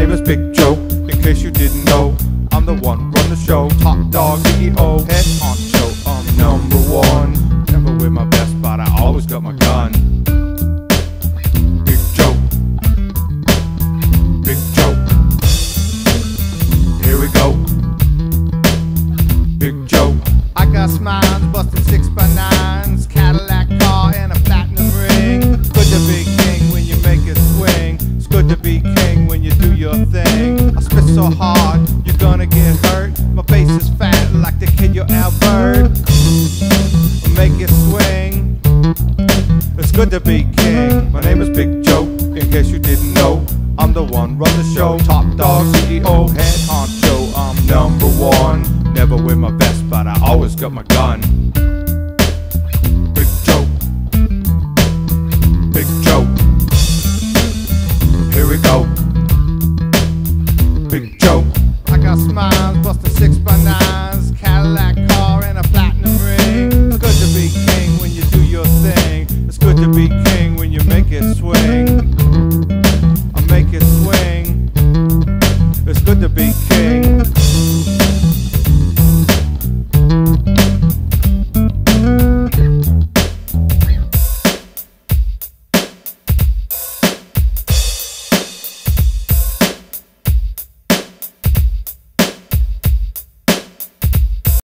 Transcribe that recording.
name is Big Joe, in case you didn't know. I'm the one run the show, top dog, CEO, head on show. I'm number one. Never wear my best, but I always got my gun. Big Joe, Big Joe. Here we go, Big Joe. I got smiles, busting six by nines. So hard, you're gonna get hurt. My face is fat like the kid your Albert. Make it swing. It's good to be king. My name is Big Joe. In case you didn't know, I'm the one run the show. Top dog, CEO, head honcho. I'm number one. Never wear my vest, but I always got my gun. Big Joe. I got smiles, busting six by nines, Cadillac car and a platinum ring. It's good to be king when you do your thing. It's good to be king when you make it swing. I make it swing. It's good to be king.